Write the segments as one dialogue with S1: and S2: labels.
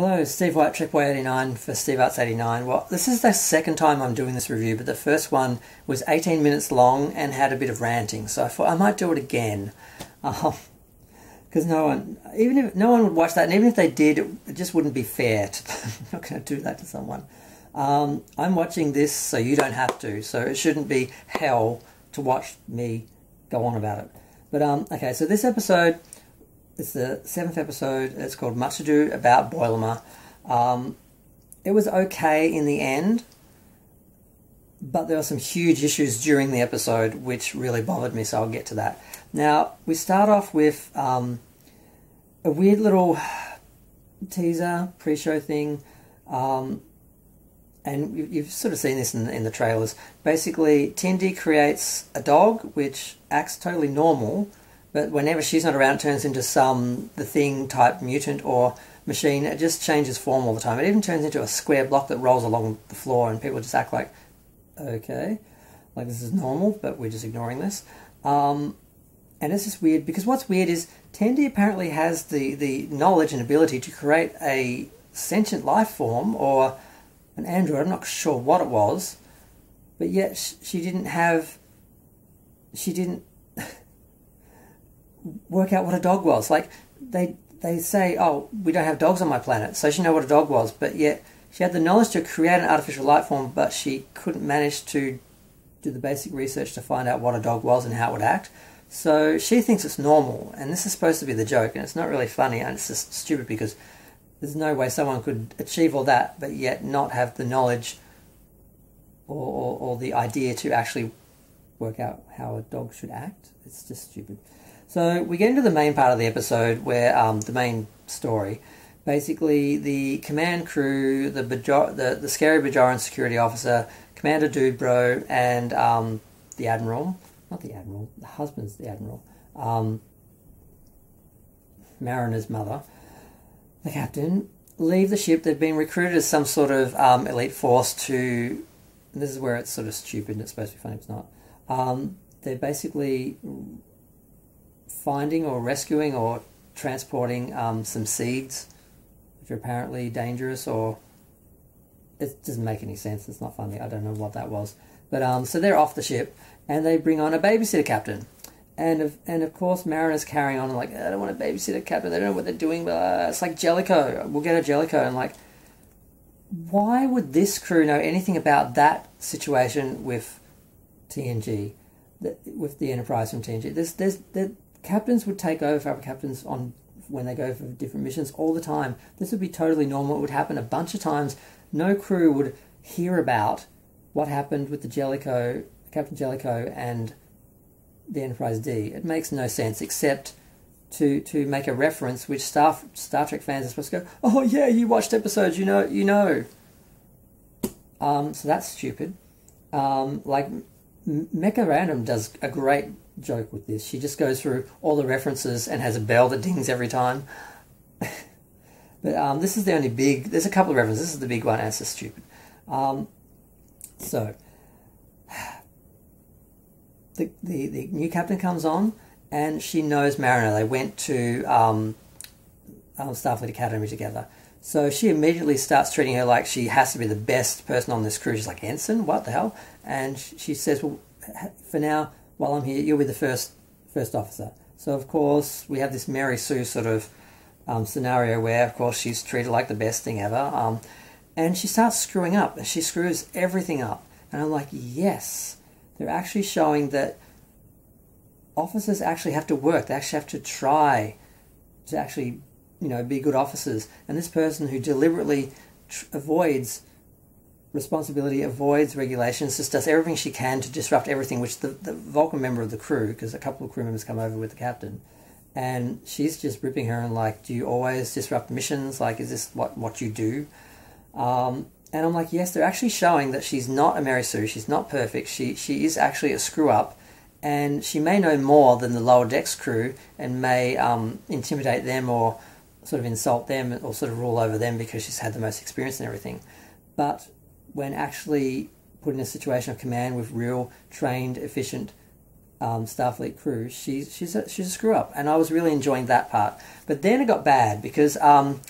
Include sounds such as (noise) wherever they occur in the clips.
S1: Hello, Steve White, TrekBoy89 for Steve Arts 89. Well, this is the second time I'm doing this review, but the first one was 18 minutes long and had a bit of ranting, so I thought I might do it again. Because um, no one, even if no one would watch that, and even if they did, it just wouldn't be fair. To, (laughs) I'm not going to do that to someone. Um, I'm watching this so you don't have to, so it shouldn't be hell to watch me go on about it. But um, okay, so this episode it's the seventh episode. It's called Much Ado About Boimler. Um, it was okay in the end, but there were some huge issues during the episode which really bothered me, so I'll get to that. Now, we start off with um, a weird little teaser, pre show thing. Um, and you've sort of seen this in, in the trailers. Basically, Tendi creates a dog which acts totally normal, but whenever she's not around, it turns into some the thing type mutant or machine. It just changes form all the time. It even turns into a square block that rolls along the floor, and people just act like, okay, like this is normal, but we're just ignoring this. Um, and it's just weird because what's weird is Tendi apparently has the, the knowledge and ability to create a sentient life form or an android. I'm not sure what it was, but yet she didn't have. She didn't work out what a dog was. Like they they say, oh, we don't have dogs on my planet, so she knew what a dog was, but yet she had the knowledge to create an artificial life form, but she couldn't manage to do the basic research to find out what a dog was and how it would act. So she thinks it's normal, and this is supposed to be the joke, and it's not really funny, and it's just stupid because there's no way someone could achieve all that, but yet not have the knowledge or, or, or the idea to actually work out how a dog should act. It's just stupid. So we get into the main part of the episode where um, the main story. Basically, the command crew, the Bajor- the, the scary Bajoran security officer, Commander Dude Bro, and um, the Admiral, not the Admiral, the husband's the Admiral, um, Mariner's mother, the captain, leave the ship. They've been recruited as some sort of um, elite force to. this is where it's sort of stupid and it's supposed to be funny, it's not. Um, they're basically finding or rescuing or transporting um, some seeds, which are apparently dangerous, or it doesn't make any sense. It's not funny. I don't know what that was. But um, so they're off the ship, and they bring on a babysitter captain, and of and of course Mariner's carrying on like I don't want a babysitter captain. They don't know what they're doing. But it's like Jellico. We'll get a Jellico, and like, why would this crew know anything about that situation with TNG? with the Enterprise from TNG. There's, there's, there, captains would take over for other captains on when they go for different missions all the time. This would be totally normal. It would happen a bunch of times. No crew would hear about what happened with the Jellico, Captain Jellico, and the Enterprise D. It makes no sense except to to make a reference which Star Star Trek fans are supposed to go, oh yeah, you watched episodes, you know, you know. Um, so that's stupid. Um, like Mecha Random does a great joke with this. She just goes through all the references and has a bell that dings every time. (laughs) but um, this is the only big. There's a couple of references. This is the big one, just stupid. Um, so (sighs) the, the the new captain comes on, and she knows Mariner. They went to um, um, Starfleet Academy together. So she immediately starts treating her like she has to be the best person on this crew. She's like, Ensign, what the hell? And she says, well, for now, while I'm here, you'll be the first first officer. So of course we have this Mary Sue sort of um, scenario where, of course, she's treated like the best thing ever, um, and she starts screwing up, and she screws everything up. And I'm like, yes, they're actually showing that officers actually have to work. They actually have to try to actually, you know, be good officers. And this person who deliberately tr- avoids responsibility, avoids regulations, just does everything she can to disrupt everything, which the, the Vulcan member of the crew, because a couple of crew members come over with the captain, and she's just ripping her and like, do you always disrupt missions? Like, is this what, what you do? Um, and I'm like, yes, they're actually showing that she's not a Mary Sue, she's not perfect, she, she is actually a screw up, and she may know more than the lower decks crew and may um, intimidate them or sort of insult them or sort of rule over them because she's had the most experience and everything. But when actually put in a situation of command with real trained, efficient um, Starfleet crew, she's she's a, she's a screw up, and I was really enjoying that part. But then it got bad because um,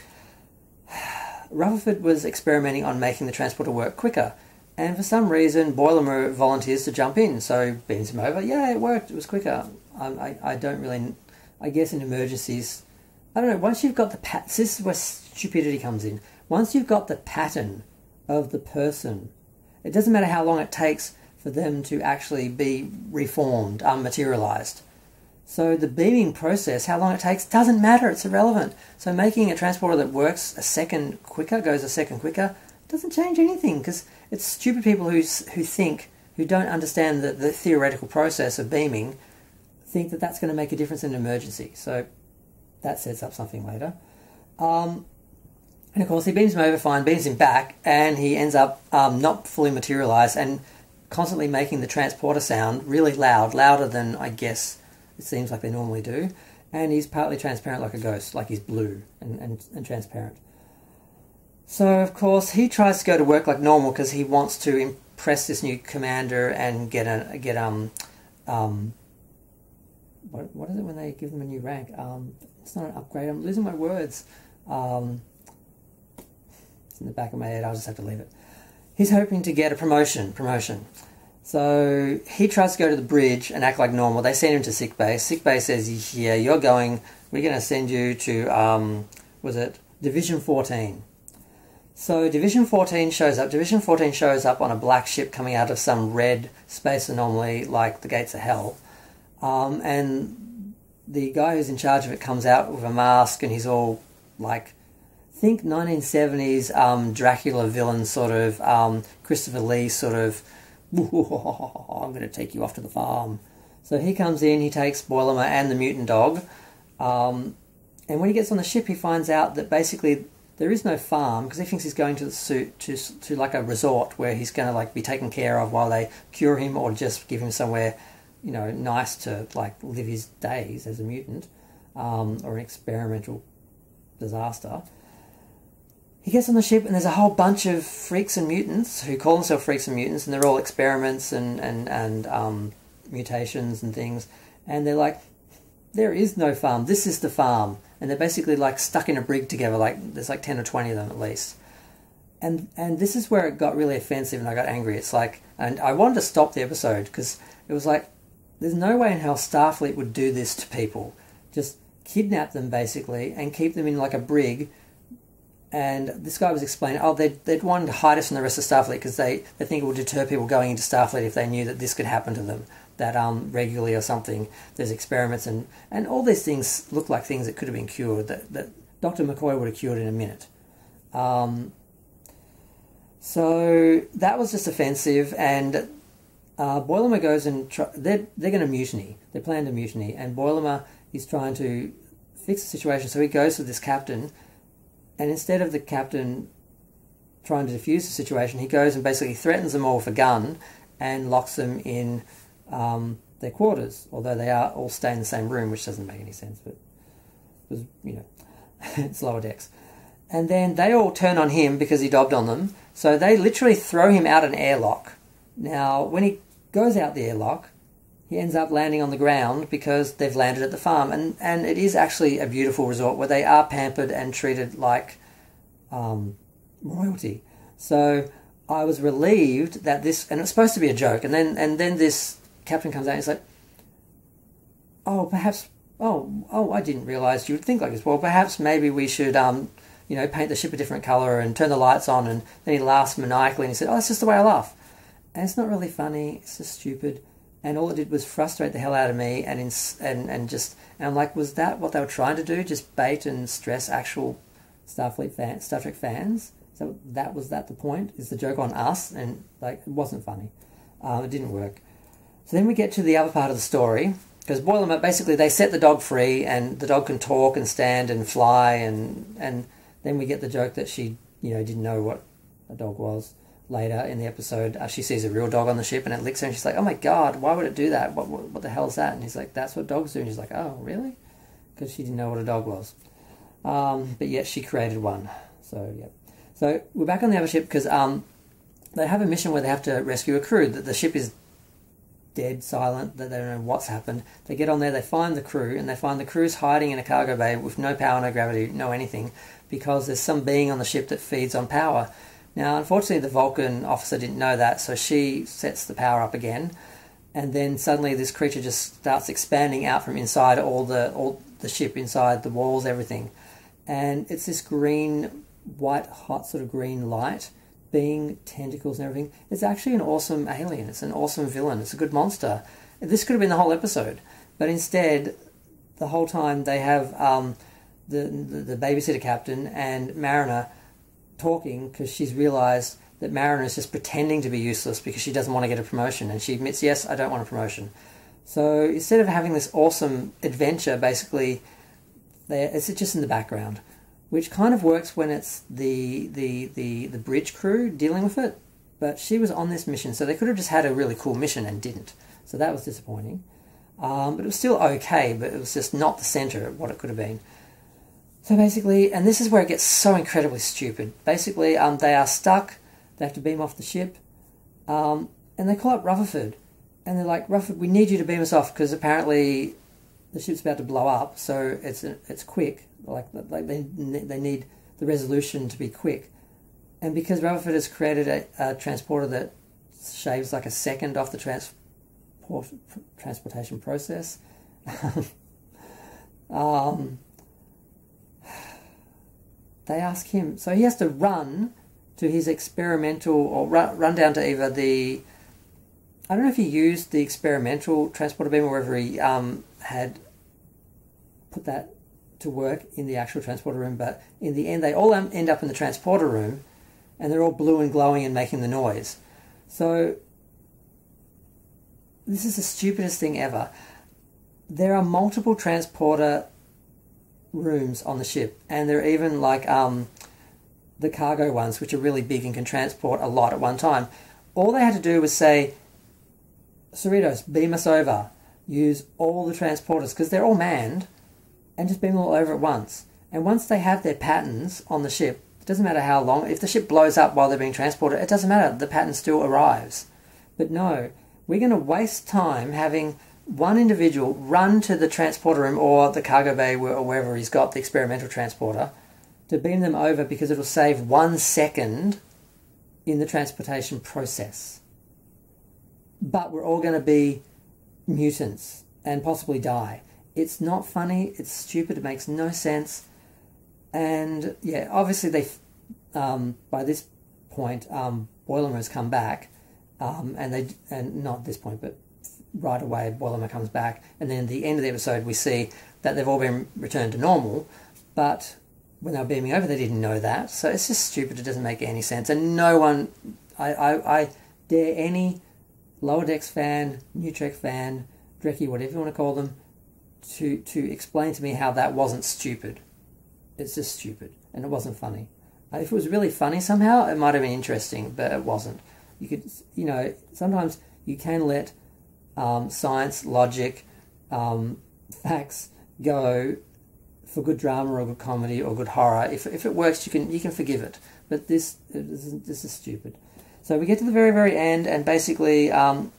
S1: Rutherford was experimenting on making the transporter work quicker, and for some reason, Boimler volunteers to jump in, so beams him over. Yeah, it worked. It was quicker. Um, I, I don't really. I guess in emergencies, I don't know. Once you've got the pat, this is where stupidity comes in. Once you've got the pattern of the person, it doesn't matter how long it takes for them to actually be reformed, unmaterialized. So the beaming process, how long it takes, doesn't matter. It's irrelevant. So making a transporter that works a second quicker, goes a second quicker, doesn't change anything because it's stupid people who who think who don't understand the, the theoretical process of beaming think that that's going to make a difference in an emergency. So that sets up something later. Um, and of course, he beams him over fine, beams him back, and he ends up um, not fully materialized and constantly making the transporter sound really loud, louder than I guess it seems like they normally do. And he's partly transparent like a ghost, like he's blue and, and, and transparent. So, of course, he tries to go to work like normal because he wants to impress this new commander and get a get um um what what is it when they give them a new rank? Um, it's not an upgrade. I'm losing my words. Um, it's in the back of my head. I'll just have to leave it. He's hoping to get a promotion. Promotion. So he tries to go to the bridge and act like normal. They send him to sick bay. Sick bay says, "Yeah, you're going. We're going to send you to um, was it Division 14." So Division 14 shows up. Division 14 shows up on a black ship coming out of some red space anomaly like the Gates of Hell. Um, and the guy who's in charge of it comes out with a mask and he's all like, think 1970s um, Dracula villain sort of, um, Christopher Lee sort of, (laughs) I'm going to take you off to the farm. So he comes in, he takes Boimler and the mutant dog. Um, and when he gets on the ship, he finds out that basically there is no farm because he thinks he's going to the suit to, to like a resort where he's going to like be taken care of while they cure him or just give him somewhere you know, nice to like live his days as a mutant um, or an experimental disaster. He gets on the ship and there's a whole bunch of freaks and mutants who call themselves freaks and mutants, and they're all experiments and and and um, mutations and things. And they're like, there is no farm. This is the farm, and they're basically like stuck in a brig together. Like there's like ten or twenty of them at least. And and this is where it got really offensive, and I got angry. It's like, and I wanted to stop the episode because it was like, there's no way in hell Starfleet would do this to people. Just kidnap them basically and keep them in like a brig. And this guy was explaining, oh, they'd, they'd want to hide us from the rest of Starfleet because they, they think it would deter people going into Starfleet if they knew that this could happen to them, that um, regularly or something. There's experiments and, and all these things look like things that could have been cured, that, that Dr. McCoy would have cured in a minute. Um, so that was just offensive, and uh, goes and try, they're they're going to mutiny. They plan to mutiny, and Boimler is trying to fix the situation. So he goes to this captain, and instead of the captain trying to defuse the situation, he goes and basically threatens them all with a gun and locks them in um, their quarters. Although they are all stay in the same room, which doesn't make any sense, but was you know (laughs) it's lower decks. And then they all turn on him because he dobbed on them. So they literally throw him out an airlock. Now, when he goes out the airlock. He ends up landing on the ground because they've landed at the farm, and and it is actually a beautiful resort where they are pampered and treated like um, royalty. So I was relieved that this, and it's supposed to be a joke, and then and then this captain comes out and he's like, "Oh, perhaps, oh, oh, I didn't realise you would think like this. Well, perhaps maybe we should, um, you know, paint the ship a different colour and turn the lights on." And then he laughs maniacally and he said, "Oh, that's just the way I laugh." And it's not really funny. It's just stupid, and all it did was frustrate the hell out of me, and ins- and and just and I'm like, was that what they were trying to do? Just bait and stress actual Starfleet fans, Star Trek fans. So that was that the point? Is the joke on us? And like, it wasn't funny. Um, it didn't work. So then we get to the other part of the story because Boimler basically they set the dog free, and the dog can talk and stand and fly, and and then we get the joke that she you know didn't know what a dog was later in the episode, uh, she sees a real dog on the ship and it licks her, and she's like, "Oh my god, why would it do that? What what, what the hell is that?" And he's like, "That's what dogs do." And she's like, "Oh, really?" Because she didn't know what a dog was. Um, but yet she created one. So yeah. So we're back on the other ship because um, they have a mission where they have to rescue a crew. That the ship is dead, silent, that they don't know what's happened. They get on there, they find the crew, and they find the crew's hiding in a cargo bay with no power, no gravity, no anything, because there's some being on the ship that feeds on power. Now, unfortunately, the Vulcan officer didn't know that, so she sets the power up again, and then suddenly this creature just starts expanding out from inside all the all the ship, inside the walls, everything, and it's this green, white, hot sort of green light being tentacles and everything. It's actually an awesome alien. It's an awesome villain. It's a good monster. This could have been the whole episode, but instead, the whole time they have um, the, the, the babysitter captain and Mariner talking because she's realised that Mariner is just pretending to be useless because she doesn't want to get a promotion, and she admits, "Yes, I don't want a promotion." So instead of having this awesome adventure, basically, it's just in the background which kind of works when it's the, the, the, the bridge crew dealing with it. But she was on this mission, so they could have just had a really cool mission and didn't. So that was disappointing. Um, but it was still okay, but it was just not the center of what it could have been. So basically, and this is where it gets so incredibly stupid. Basically, um, they are stuck. They have to beam off the ship, um, and they call up Rutherford, and they're like, "Rutherford, we need you to beam us off because apparently the ship's about to blow up. So it's it's quick like like they they need the resolution to be quick, and because Rutherford has created a, a transporter that shaves like a second off the transport transportation process. (laughs) um, they ask him, so he has to run to his experimental, or run, run down to either the, I don't know if he used the experimental transporter beam or whether he um, had put that to work in the actual transporter room, but in the end, they all end up in the transporter room and they're all blue and glowing and making the noise. So, this is the stupidest thing ever. There are multiple transporter rooms on the ship, and they're even like um, the cargo ones, which are really big and can transport a lot at one time. All they had to do was say, Cerritos, beam us over. Use all the transporters because they're all manned and just beam them all over at once. And once they have their patterns on the ship, it doesn't matter how long, if the ship blows up while they're being transported, it doesn't matter, the pattern still arrives. But no, we're going to waste time having one individual run to the transporter room or the cargo bay or wherever he's got the experimental transporter to beam them over because it'll save one second in the transportation process. But we're all going to be mutants and possibly die. It's not funny. It's stupid. It makes no sense. And yeah, obviously they, um, by this point, um, Boimler has come back, um, and they and not this point, but right away Boimler comes back, and then at the end of the episode we see that they've all been returned to normal, but when they were beaming over, they didn't know that. So it's just stupid. It doesn't make any sense, and no one, I, I, I dare any Lower Decks fan, New Trek fan, Drekkie, whatever you want to call them, to to explain to me how that wasn't stupid. It's just stupid, and it wasn't funny. Uh, if it was really funny somehow, it might have been interesting, but it wasn't. You could, you know, sometimes you can let um, science, logic, um, facts go for good drama or good comedy or good horror. If, if it works, you can you can forgive it. But this this is, this is stupid. So we get to the very very end, and basically um,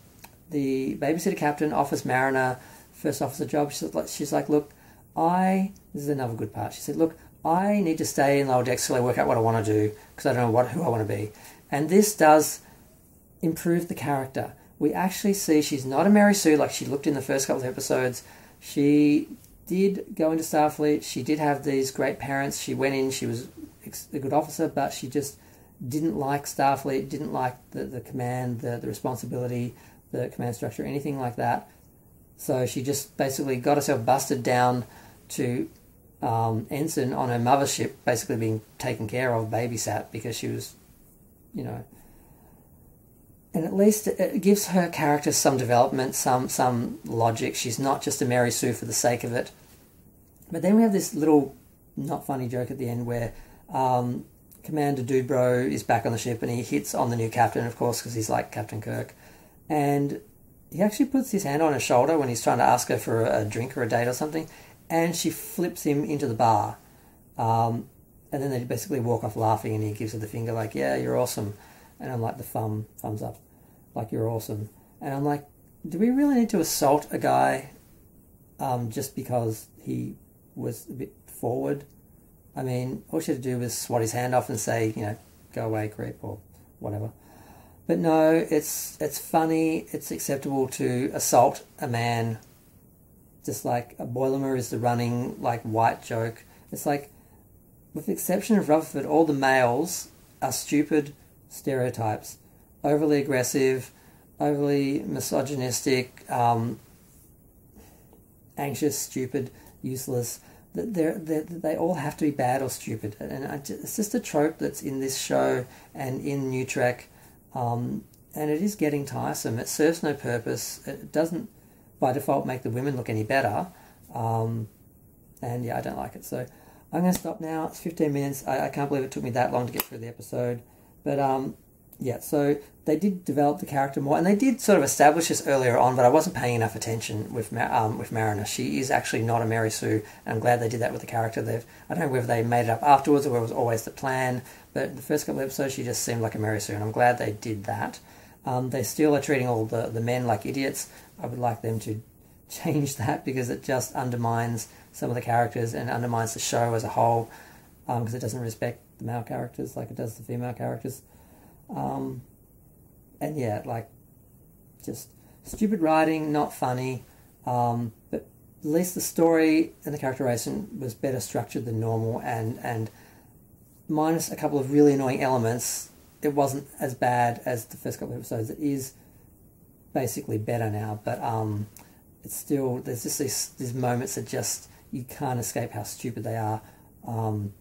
S1: the babysitter captain offers Mariner first officer job. She's like, she's like, look, I. This is another good part. She said, look, I need to stay in lower decks till I work out what I want to do because I don't know what who I want to be. And this does improve the character. We actually see she's not a Mary Sue like she looked in the first couple of episodes. She did go into Starfleet. She did have these great parents. She went in. She was a good officer, but she just didn't like Starfleet. Didn't like the, the command, the, the responsibility, the command structure, anything like that. So she just basically got herself busted down to um, ensign on her mothership, basically being taken care of, babysat, because she was, you know. And at least it gives her character some development, some some logic. She's not just a Mary Sue for the sake of it. But then we have this little not funny joke at the end where um, Commander Dude Bro is back on the ship and he hits on the new captain, of course, because he's like Captain Kirk. And he actually puts his hand on her shoulder when he's trying to ask her for a, drink or a date or something, and she flips him into the bar. Um, and then they basically walk off laughing, and he gives her the finger, like, "Yeah, you're awesome," and I'm like, the thumb, thumbs up, like you're awesome, and I'm like, do we really need to assault a guy um, just because he was a bit forward? I mean, all she had to do was swat his hand off and say, you know, go away, creep, or whatever. But no, it's it's funny. It's acceptable to assault a man, just like a Boimler is the running like white joke. It's like, with the exception of Rutherford, all the males are stupid stereotypes, overly aggressive, overly misogynistic, um, anxious, stupid, useless. They're, they're, they all have to be bad or stupid, and it's just a trope that's in this show and in New Trek, um, and it is getting tiresome. It serves no purpose. It doesn't, by default, make the women look any better, um, and yeah, I don't like it. So I'm going to stop now. It's 15 minutes. I, I, can't believe it took me that long to get through the episode, but um, yeah, so they did develop the character more, and they did sort of establish this earlier on, but I wasn't paying enough attention with um, with Mariner. She is actually not a Mary Sue, and I'm glad they did that with the character. They've I don't know whether they made it up afterwards or whether it was always the plan, but the first couple of episodes she just seemed like a Mary Sue, and I'm glad they did that. Um, they still are treating all the, the men like idiots. I would like them to (laughs) change that because it just undermines some of the characters and undermines the show as a whole because um, it doesn't respect the male characters like it does the female characters. Um, and yeah, like just stupid writing, not funny. Um, but at least the story and the characterization was better structured than normal, and and minus a couple of really annoying elements, it wasn't as bad as the first couple of episodes. It is basically better now, but um, it's still there's just these these moments that just you can't escape how stupid they are, um,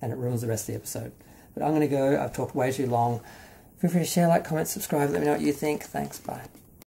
S1: and it ruins the rest of the episode. But I'm going to go. I've talked way too long. Feel free to share, like, comment, subscribe. Let me know what you think. Thanks. Bye.